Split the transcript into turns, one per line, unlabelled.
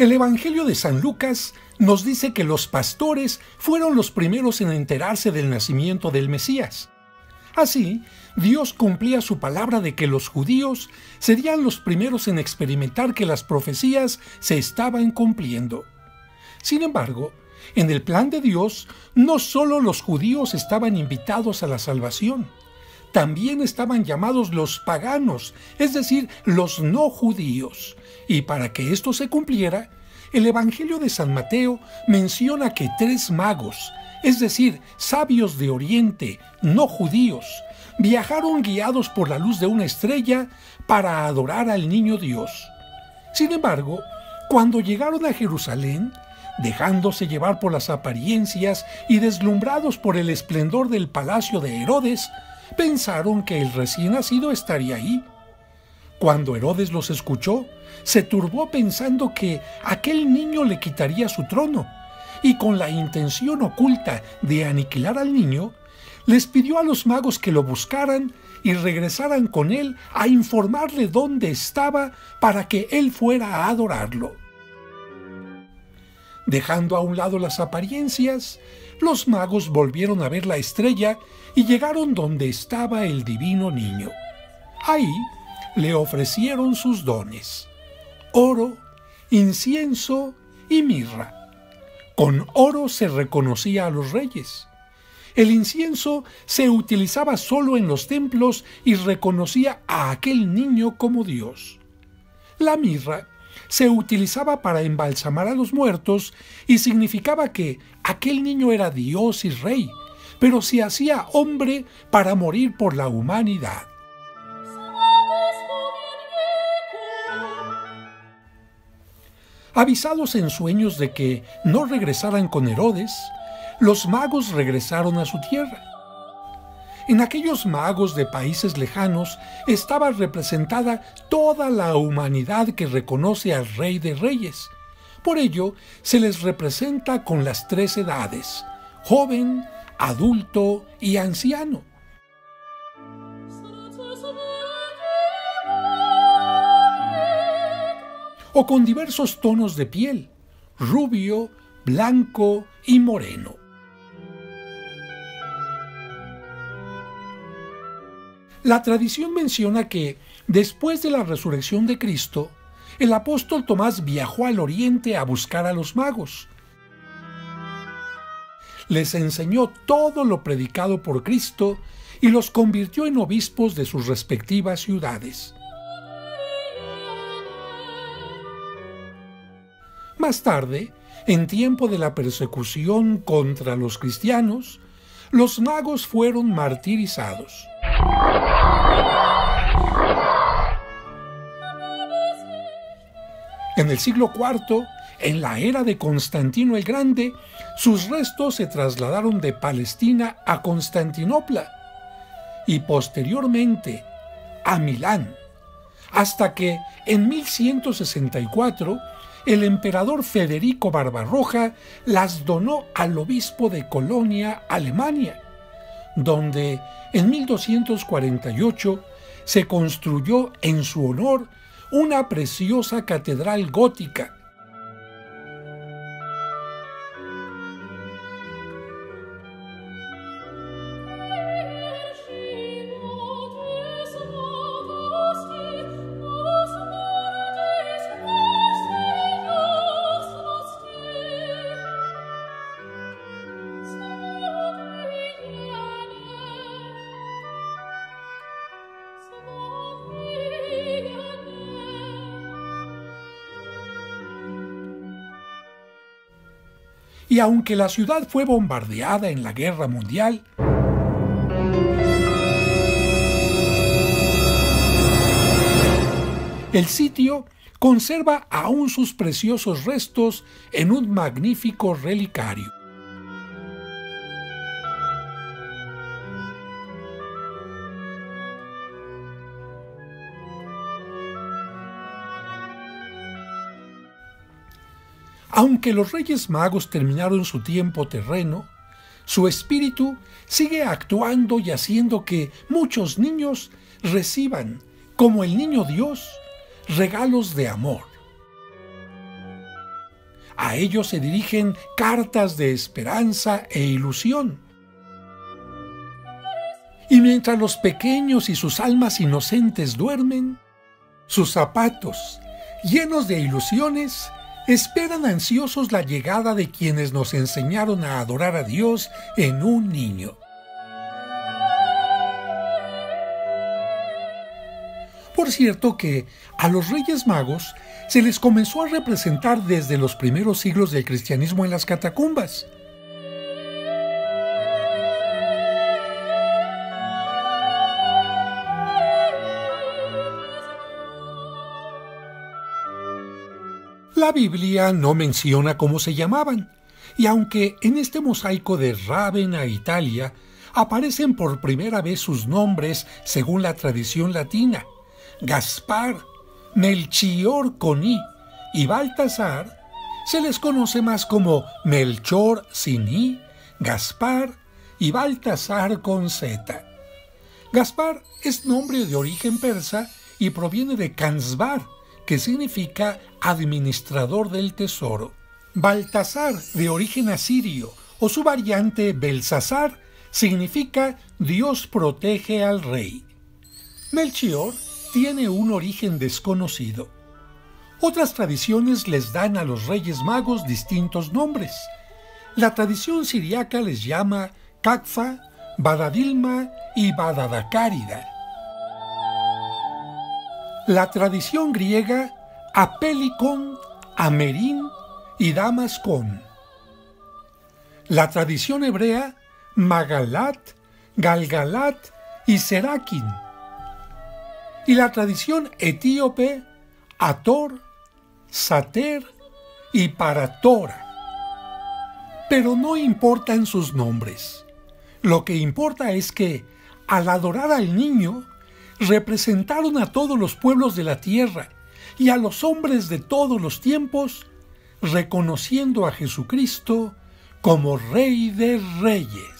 El Evangelio de San Lucas nos dice que los pastores fueron los primeros en enterarse del nacimiento del Mesías. Así, Dios cumplía su palabra de que los judíos serían los primeros en experimentar que las profecías se estaban cumpliendo. Sin embargo, en el plan de Dios, no solo los judíos estaban invitados a la salvación, también estaban llamados los paganos, es decir, los no judíos. Y para que esto se cumpliera, el Evangelio de San Mateo menciona que tres magos, es decir, sabios de Oriente, no judíos, viajaron guiados por la luz de una estrella para adorar al niño Dios. Sin embargo, cuando llegaron a Jerusalén, dejándose llevar por las apariencias y deslumbrados por el esplendor del palacio de Herodes, pensaron que el recién nacido estaría ahí. Cuando Herodes los escuchó, se turbó pensando que aquel niño le quitaría su trono, y con la intención oculta de aniquilar al niño, les pidió a los magos que lo buscaran y regresaran con él a informarle dónde estaba para que él fuera a adorarlo. Dejando a un lado las apariencias, los magos volvieron a ver la estrella y llegaron donde estaba el divino niño. Ahí le ofrecieron sus dones, oro, incienso y mirra. Con oro se reconocía a los reyes. El incienso se utilizaba solo en los templos y reconocía a aquel niño como Dios. La mirra se utilizaba para embalsamar a los muertos y significaba que aquel niño era Dios y rey, pero se hacía hombre para morir por la humanidad. Avisados en sueños de que no regresaran con Herodes, los magos regresaron a su tierra. En aquellos magos de países lejanos estaba representada toda la humanidad que reconoce al Rey de Reyes. Por ello, se les representa con las tres edades, joven, adulto y anciano. O con diversos tonos de piel, rubio, blanco y moreno. La tradición menciona que, después de la resurrección de Cristo, el apóstol Tomás viajó al oriente a buscar a los magos. Les enseñó todo lo predicado por Cristo y los convirtió en obispos de sus respectivas ciudades. Más tarde, en tiempo de la persecución contra los cristianos, los magos fueron martirizados. En el siglo IV, en la era de Constantino el Grande, sus restos se trasladaron de Palestina a Constantinopla y posteriormente a Milán, hasta que en 1164 el emperador Federico Barbarroja las donó al obispo de Colonia, Alemania, donde en 1248 se construyó en su honor una preciosa catedral gótica y aunque la ciudad fue bombardeada en la Guerra Mundial, el sitio conserva aún sus preciosos restos en un magnífico relicario. Aunque los Reyes Magos terminaron su tiempo terreno, su espíritu sigue actuando y haciendo que muchos niños reciban, como el niño Dios, regalos de amor. A ellos se dirigen cartas de esperanza e ilusión. Y mientras los pequeños y sus almas inocentes duermen, sus zapatos, llenos de ilusiones, esperan ansiosos la llegada de quienes nos enseñaron a adorar a Dios en un niño. Por cierto que a los Reyes Magos se les comenzó a representar desde los primeros siglos del cristianismo en las catacumbas. La Biblia no menciona cómo se llamaban, y aunque en este mosaico de Rávena, Italia, aparecen por primera vez sus nombres según la tradición latina, Gaspar, Melchior Coní y Baltasar, se les conoce más como Melchor Siní, Gaspar y Baltasar con Z. Gaspar es nombre de origen persa y proviene de Kansbar, que significa administrador del tesoro. Baltasar, de origen asirio, o su variante Belsasar, significa Dios protege al rey. Melchior tiene un origen desconocido. Otras tradiciones les dan a los reyes magos distintos nombres. La tradición siriaca les llama Kakfa, Badadilma y Badadakárida. La tradición griega Apelicon, Amerin y Damascon. La tradición hebrea Magalat, Galgalat y Serakin y la tradición etíope Ator, Sater y Paratora. Pero no importan sus nombres. Lo que importa es que, al adorar al niño, representaron a todos los pueblos de la tierra y a los hombres de todos los tiempos, reconociendo a Jesucristo como Rey de Reyes.